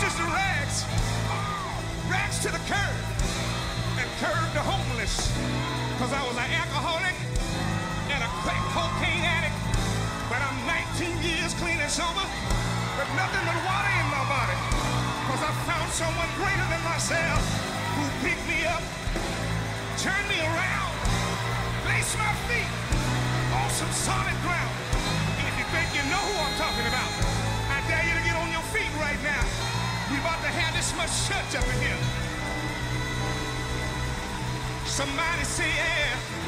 riches to rags, rags to the curb, and curb to homeless. Cause I was an alcoholic and a crack cocaine addict. But I'm 19 years clean and sober, with nothing but water in my body. Cause I found someone greater than myself who picked me up, turned me around, placed my feet on some solid ground. Much church up in here. Somebody say yeah.